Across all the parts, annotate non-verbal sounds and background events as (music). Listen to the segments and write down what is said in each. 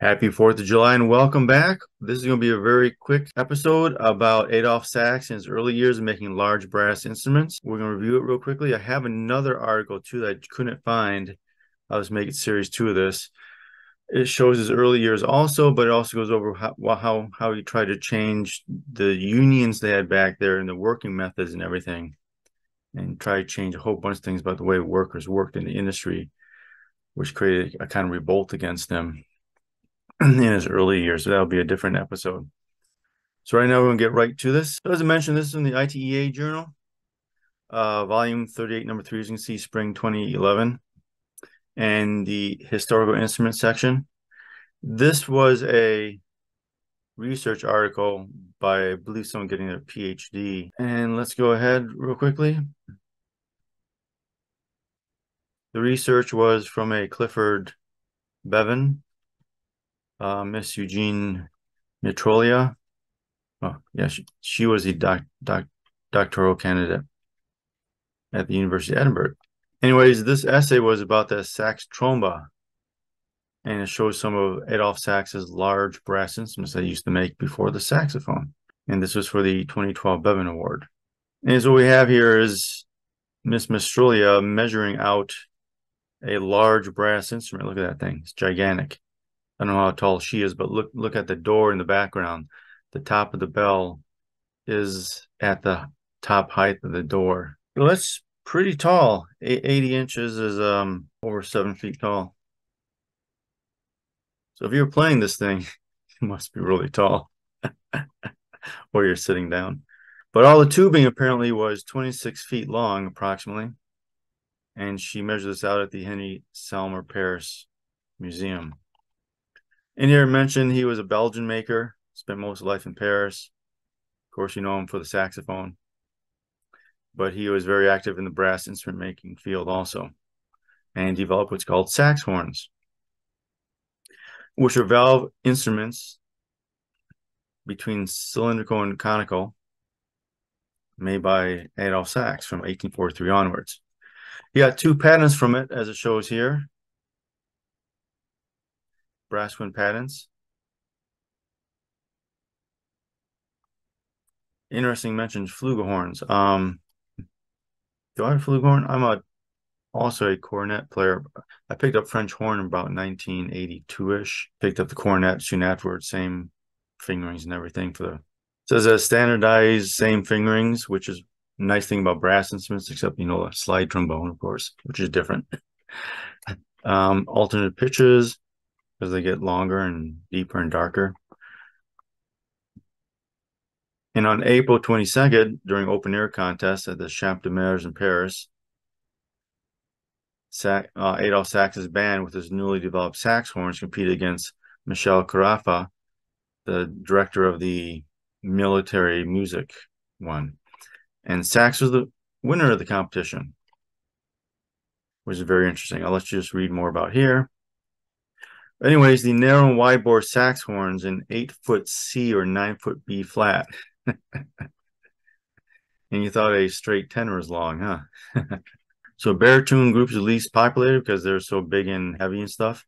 Happy 4th of July and welcome back. This is going to be a very quick episode about Adolphe Sax and his early years of making large brass instruments. We're going to review it real quickly. I have another article too that I couldn't find. I was making series two of this. It shows his early years also, but it also goes over how, how, how he tried to change the unions they had back there and the working methods and everything and try to change a whole bunch of things about the way workers worked in the industry, which created a kind of revolt against them (clears throat) in his early years. So that'll be a different episode. So right now we're gonna get right to this. As I mentioned, this is in the ITEA journal, uh, volume 38, number three, as you can see, spring 2011, and the historical instrument section. This was a research article by, I believe, someone getting their PhD. And let's go ahead real quickly. The research was from a Clifford Bevan uh, Miss Eugene Mitroulia. Oh, yeah, she, she was a doc, doc, doctoral candidate at the University of Edinburgh. Anyways, this essay was about the sax tromba, and it shows some of Adolphe Sax's large brass instruments that he used to make before the saxophone. And this was for the 2012 Bevan Award. And so what we have here is Miss Mitroulia measuring out a large brass instrument. Look at that thing; it's gigantic. I don't know how tall she is, but look look at the door in the background. The top of the bell is at the top height of the door. Well, that's pretty tall. 80 inches is um over seven feet tall. So if you're playing this thing, (laughs) it must be really tall. (laughs) or you're sitting down. But all the tubing apparently was 26 feet long, approximately. And she measured this out at the Henri Selmer Paris Museum. In here mentioned he was a Belgian maker, spent most of his life in Paris. Of course, you know him for the saxophone, but he was very active in the brass instrument making field also, and developed what's called sax horns, which are valve instruments between cylindrical and conical, made by Adolphe Sax from 1843 onwards. He got two patents from it, as it shows here brass wind patents. Interesting mentions flugelhorns. Um, do I have flugelhorn? I'm a also a cornet player. I picked up French horn about 1982-ish. Picked up the cornet soon afterwards, same fingerings and everything for the says a standardized same fingerings, which is nice thing about brass instruments, except you know a slide trombone, of course, which is different. (laughs) um, alternate pitches, as they get longer and deeper and darker. And on April 22nd, during open air contest at the Champ de Mars in Paris, Sac, uh, Adolphe Sax's band with his newly developed sax horns competed against Michel Carafa, the director of the military music one. And Sax was the winner of the competition, which is very interesting. I'll let you just read more about here. Anyways, the narrow and wide bore sax horns in eight foot C or nine foot B flat. (laughs) and you thought a straight tenor was long, huh? (laughs) so baritone groups are least populated because they're so big and heavy and stuff.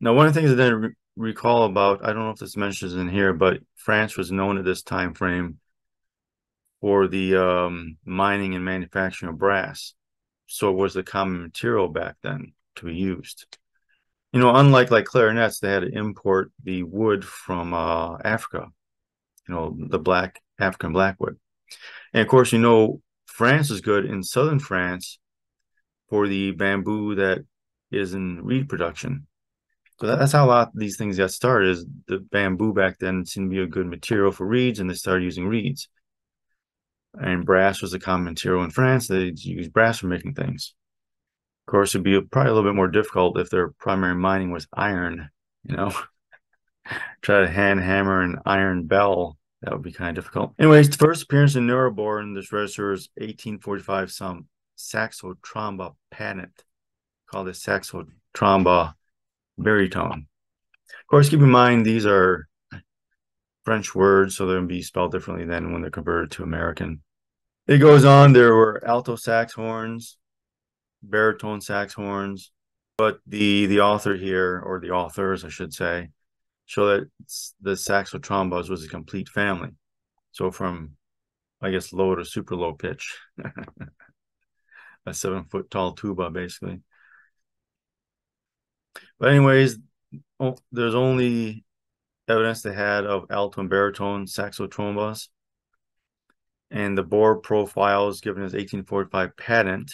Now, one of the things that I re recall about, I don't know if this mentions in here, but France was known at this time frame for the um, mining and manufacturing of brass. So it was the common material back then to be used you know, unlike like clarinets, they had to import the wood from uh, Africa, you know, the black African blackwood. And of course, you know, France is good in southern France for the bamboo that is in reed production. So that's how a lot of these things got started. Is the bamboo back then seemed to be a good material for reeds, and they started using reeds. And brass was a common material in France. They used brass for making things. Of course, it'd be probably a little bit more difficult if their primary mining was iron, you know. (laughs) Try to hand hammer an iron bell. That would be kind of difficult. Anyways, first appearance in narrow bore, this register is 1845, some saxo tromba patent called the saxo tromba baritone. Of course, keep in mind these are French words, so they're going to be spelled differently than when they're converted to American. It goes on, there were alto sax horns, baritone sax horns, but the the author here, or the authors, I should say, show that the saxotrombas was a complete family. So from, I guess, low to super low pitch, (laughs) a seven foot tall tuba, basically. But anyways, there's only evidence they had of alto and baritone saxotrombas. And the bore profiles given as 1845 patent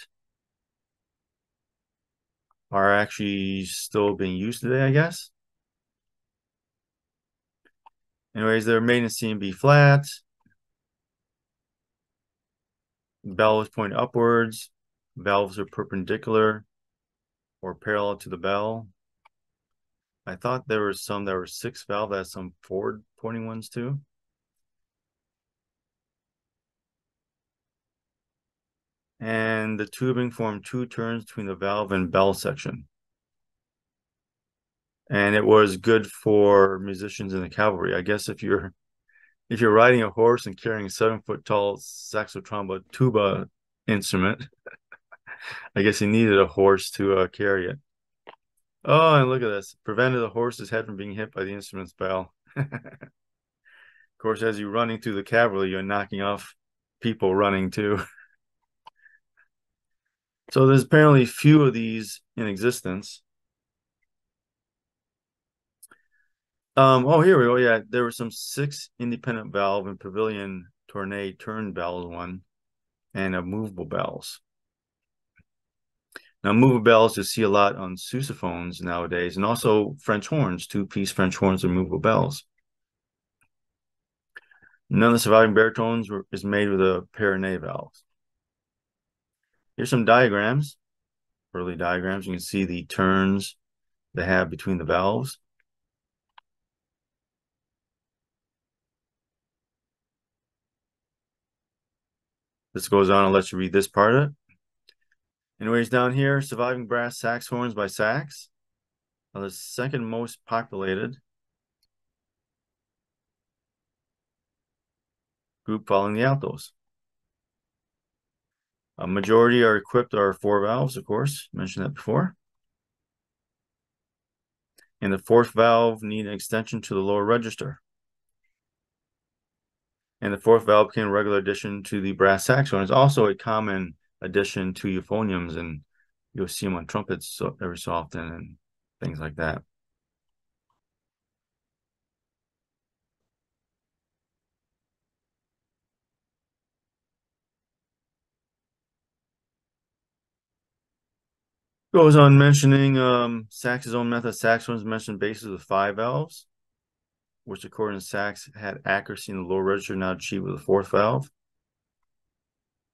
are actually still being used today, I guess. Anyways, they're made in C and B flat. Bells point upwards. Valves are perpendicular or parallel to the bell. I thought there were some that were six valve that some forward pointing ones too. And the tubing formed two turns between the valve and bell section. And it was good for musicians in the cavalry. I guess if you're if you're riding a horse and carrying a seven foot tall saxotromba tuba instrument, (laughs) I guess you needed a horse to uh, carry it. Oh, and look at this. Prevented the horse's head from being hit by the instrument's bell. (laughs) of course, as you're running through the cavalry, you're knocking off people running too. (laughs) so there's apparently few of these in existence. Um, oh, here we go. Yeah, there were some six independent valve and pavilion tournée turn bells one and a movable bells. Now, movable bells you see a lot on sousaphones nowadays, and also French horns, two-piece French horns and movable bells. None of the surviving baritones were, is made with a Perronnet valves. Here's some diagrams, early diagrams. You can see the turns they have between the valves. This goes on and lets you read this part of it. Anyways, down here, surviving brass sax horns by Sax are the second most populated group following the altos. A majority are equipped are four valves, of course, mentioned that before. And the fourth valve need an extension to the lower register. And the fourth valve a regular addition to the brass saxophone. It's also a common addition to euphoniums, and you'll see them on trumpets so, every so often and things like that. Goes on mentioning um, Sax's own method. Saxophones mentioned basses with five valves, which according to Sax had accuracy in the lower register, not achieved with the fourth valve.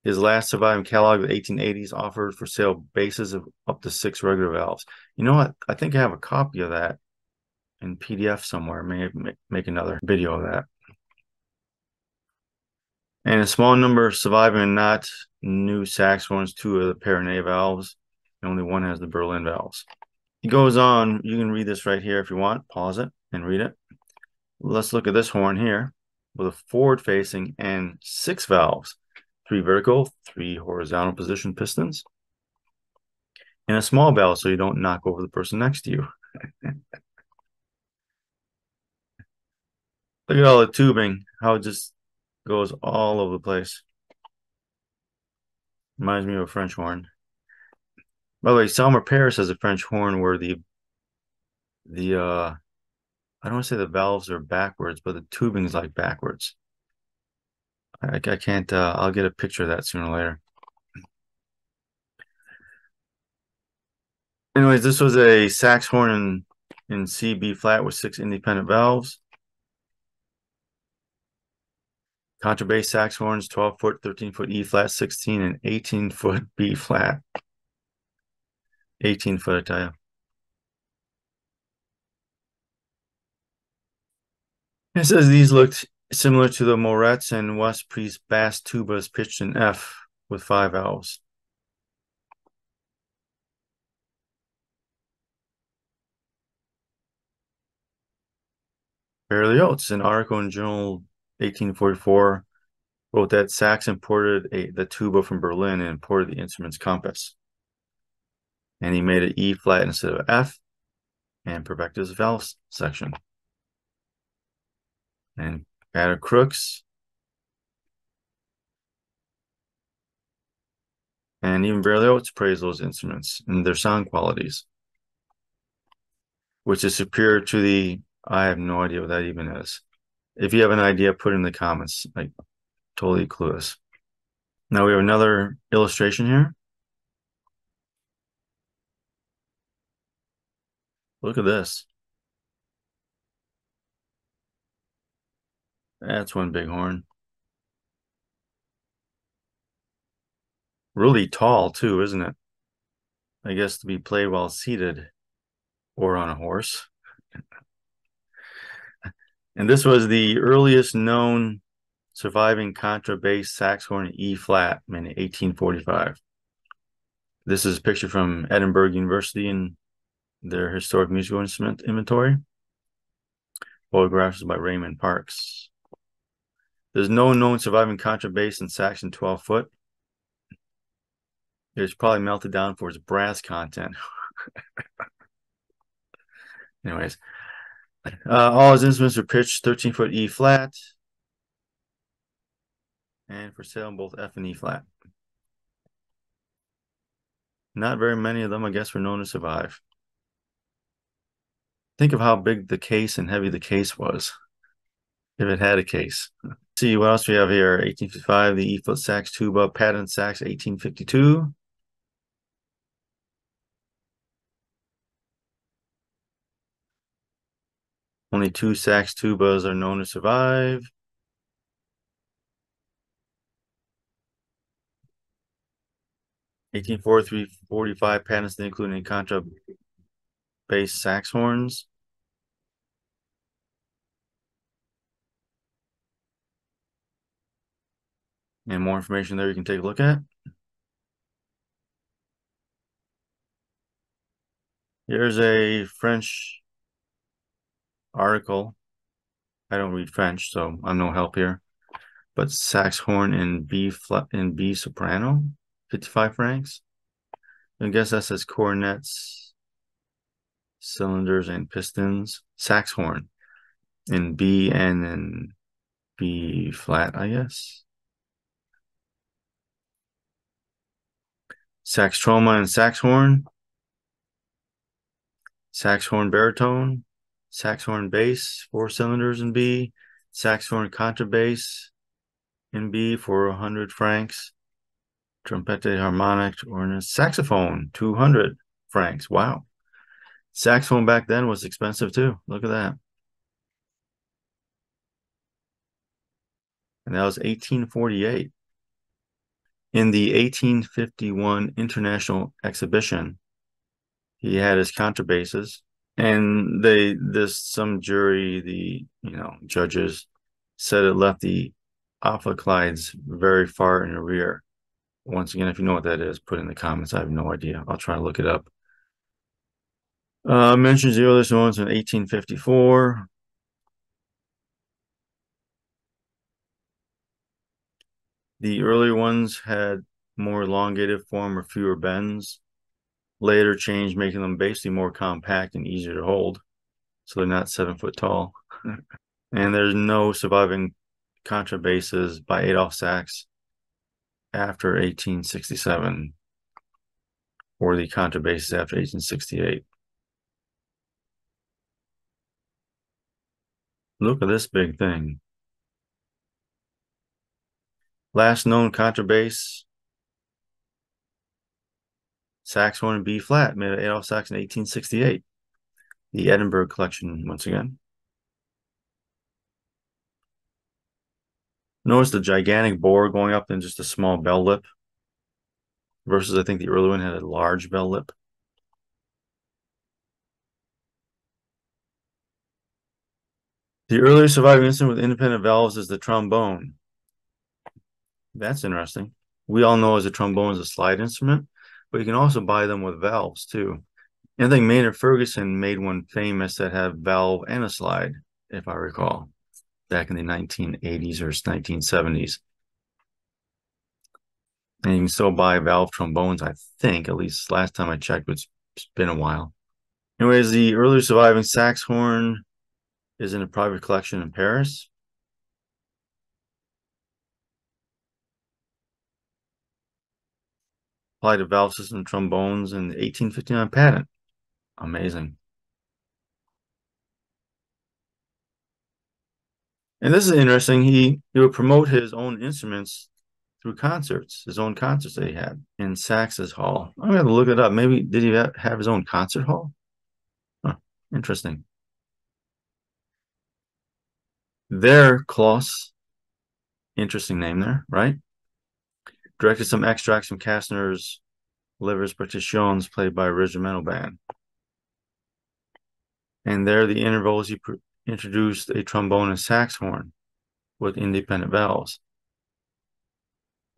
His last surviving catalog of the 1880s offered for sale bases of up to six regular valves. You know what? I think I have a copy of that in PDF somewhere. May make another video of that. And a small number of surviving not new saxophones, two of the Perronnet valves. Only one has the Berlin valves. He goes on, you can read this right here if you want. Pause it and read it. Let's look at this horn here with a forward facing and six valves three vertical, three horizontal position pistons, and a small valve so you don't knock over the person next to you. (laughs) Look at all the tubing, how it just goes all over the place. Reminds me of a French horn. By the way, Selmer Paris has a French horn where the the uh I don't want to say the valves are backwards, but the tubing's like backwards. I, I can't, uh, I'll get a picture of that sooner or later. Anyways, this was a sax horn in, in C, B flat with six independent valves. Contrabass sax horns, 12 foot, 13 foot E flat, 16 and 18 foot B flat. 18 foot, I tell. It says these looked similar to the Moritz and Wieprecht bass tubas pitched in F with five valves. Berlioz, an article in Journal 1844, wrote that Sax imported a, the tuba from Berlin and imported the instrument's compass. And he made it E flat instead of F and perfected his valve section. And added crooks. And even Berlioz praised those instruments and their sound qualities, which is superior to the, I have no idea what that even is. If you have an idea, put it in the comments. Like, totally clueless. Now we have another illustration here. Look at this. That's one big horn. Really tall too, isn't it? I guess to be played while seated or on a horse. (laughs) and this was the earliest known surviving contrabass sax horn E flat in 1845. This is a picture from Edinburgh University in their historic musical instrument inventory. Photographs by Raymond Parks. There's no known surviving contrabass and saxon 12 foot. It's probably melted down for its brass content. (laughs) Anyways, uh, all his instruments are pitched 13 foot E flat and for sale in both F and E flat. Not very many of them, I guess, were known to survive. Think of how big the case and heavy the case was, if it had a case. See what else we have here. 1855, the E-foot sax tuba, patent sax, 1852. Only two sax tubas are known to survive. Eighteen forty-three forty-five patents including contra bass sax horns. And more information there you can take a look at. Here's a French article. I don't read French, so I'm no help here. But sax horn in B flat in B soprano, 55 francs. I guess that says cornets, cylinders, and pistons. Sax horn in B and in B flat, I guess. Sax tromba and sax horn. Sax horn baritone saxhorn bass, four cylinders in B, saxhorn contrabass in B for 100 francs, trumpete harmonic or saxophone, 200 francs. Wow. Saxophone back then was expensive too. Look at that. And that was 1848. In the 1851 International Exhibition, he had his contrabasses and they this some jury the you know judges said it left the ophicleides very far in the rear once again if you know what that is put in the comments i have no idea i'll try to look it up uh mentions the earliest ones in 1854 the earlier ones had more elongated form or fewer bends later changed, making them basically more compact and easier to hold. So they're not seven foot tall. (laughs) and there's no surviving contrabasses by Adolphe Sax after 1867 or the contrabasses after 1868. Look at this big thing. Last known contrabass saxophone in B flat, made of Adolphe Sax in 1868. The Edinburgh collection, once again. Notice the gigantic bore going up and just a small bell lip versus I think the early one had a large bell lip. The earliest surviving instrument with independent valves is the trombone. That's interesting. We all know as a trombone is a slide instrument but you can also buy them with valves too. And I think Maynard Ferguson made one famous that had valve and a slide, if I recall, back in the 1980s or 1970s. And you can still buy valve trombones, I think, at least last time I checked, it's been a while. Anyways, the earlier surviving sax horn is in a private collection in Paris. Applied to valve system trombones in the 1859 patent. Amazing. And this is interesting. He, he would promote his own instruments through concerts, his own concerts that he had in Sax's Hall. I'm to look it up. Maybe did he have his own concert hall? Huh, interesting. There, Klaus, interesting name there, right? Directed some extracts from Kastner's Livres Partitions played by a regimental band. And there, the intervals, he introduced a trombone and sax horn with independent valves.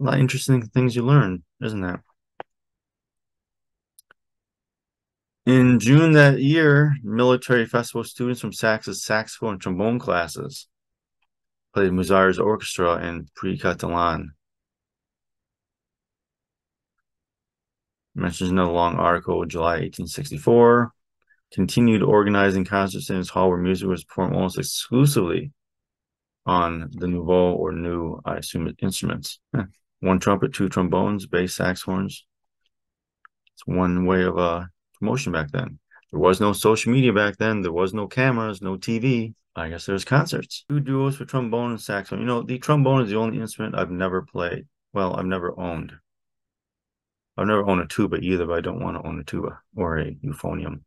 A lot of interesting things you learn, isn't that? In June that year, military festival students from Sax's saxophone and trombone classes played Musard's orchestra in Pré Catelan. Mentions another long article, July 1864. Continued organizing concerts in his hall where music was performed almost exclusively on the nouveau or new, I assume, instruments. (laughs) one trumpet, two trombones, bass, sax horns. It's one way of uh, promotion back then. There was no social media back then. There was no cameras, no TV. I guess there's concerts. Two duos for trombone and saxophone. You know, the trombone is the only instrument I've never played. Well, I've never owned. I've never owned a tuba either, but I don't want to own a tuba or a euphonium.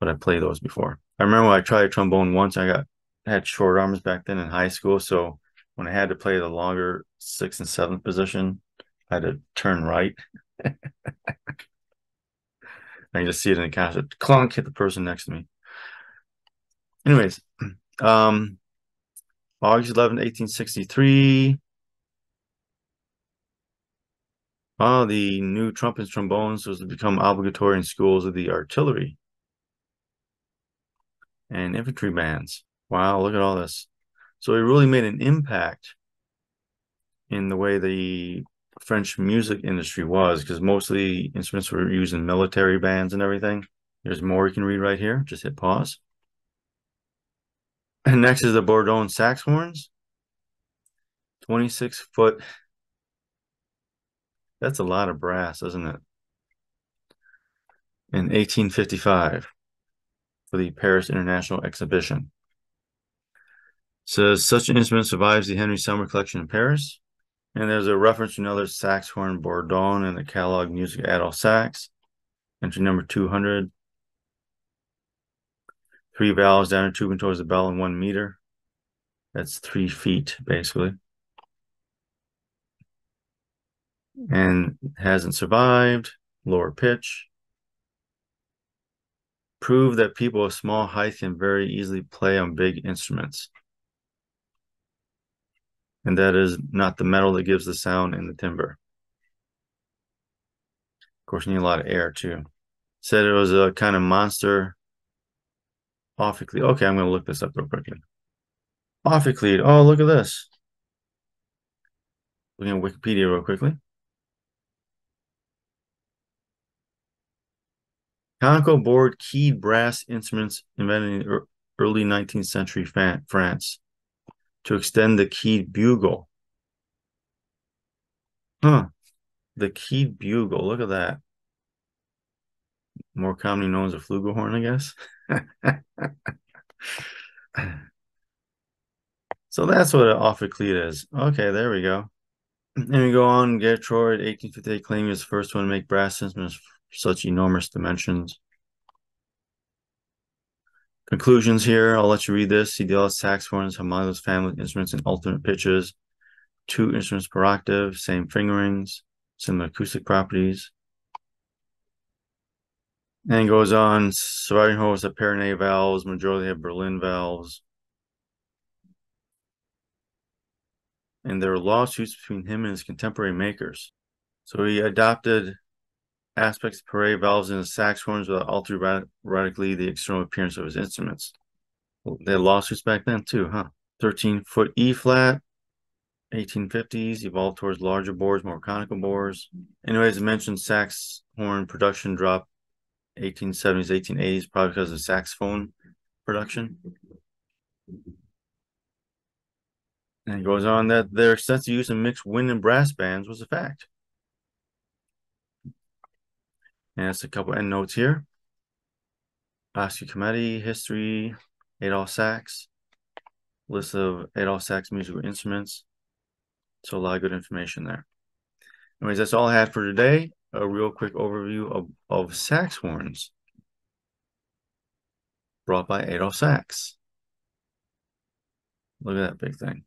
But I played those before. I remember I tried a trombone once, I got had short arms back then in high school. So when I had to play the longer sixth and seventh position, I had to turn right. (laughs) I can just see it in the cassette. Clunk hit the person next to me. Anyways, um, August 11, 1863. Oh, the new trumpets, trombones was to become obligatory in schools of the artillery and infantry bands. Wow, look at all this. So it really made an impact in the way the French music industry was, because mostly instruments were used in military bands and everything. There's more you can read right here. Just hit pause. And next is the Bourdon sax horns. 26 foot. That's a lot of brass, isn't it? In 1855 for the Paris International Exhibition. Says such an instrument survives the Henri Selmer collection in Paris. And there's a reference to another sax horn Bourdon in the catalog Music Adult Sax. Entry number 200 three valves down two towards the bell in one meter. That's three feet, basically. And hasn't survived. Lower pitch. Prove that people of small height can very easily play on big instruments. And that is not the metal that gives the sound in the timbre. Of course, you need a lot of air too. Said it was a kind of monster Ophicleide. Okay, I'm going to look this up real quickly. Ophicleide. Oh, look at this. Looking at Wikipedia real quickly. Conical bore keyed brass instruments invented in early 19th century France to extend the keyed bugle. Huh. The keyed bugle. Look at that. More commonly known as a flugelhorn, I guess. (laughs) (laughs) so that's what an ophicleide is. Okay, there we go. And we go on. Gertroyd, 1858, claiming his first one to make brass instruments such enormous dimensions. Conclusions here. I'll let you read this. He developed saxophones, harmonious family instruments in alternate pitches, two instruments per octave, same fingerings, similar acoustic properties. And goes on, surviving hosts have Perronnette valves, majority have Berlin valves. And there were lawsuits between him and his contemporary makers. So he adopted aspects of Perret valves in his saxophons without altering radically the external appearance of his instruments. They had lawsuits back then too, huh? 13 foot E flat, 1850s evolved towards larger bores, more conical bores. Anyways, I mentioned sax horn production dropped 1870s, 1880s, probably because of saxophone production. And it goes on that their extensive use in mixed wind and brass bands was a fact. And that's a couple end notes here. Oscar Comettant, history, Adolphe Sax, list of Adolphe Sax musical instruments. So a lot of good information there. Anyways, that's all I had for today. A real quick overview of, of sax horns brought by Adolphe Sax. Look at that big thing.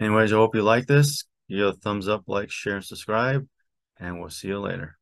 Anyways, I hope you like this. Give a thumbs up, like, share, and subscribe, and we'll see you later.